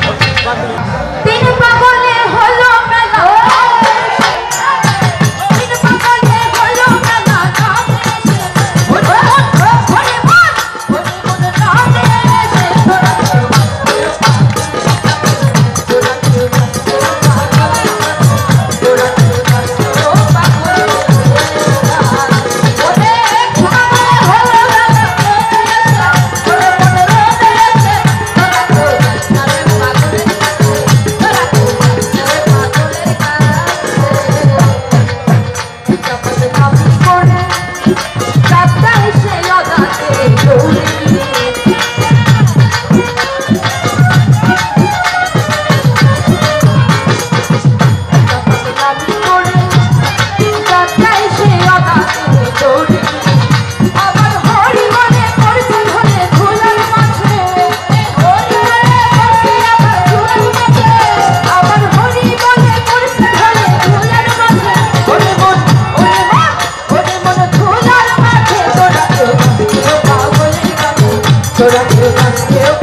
Thank you. Holy Chora, chora, eu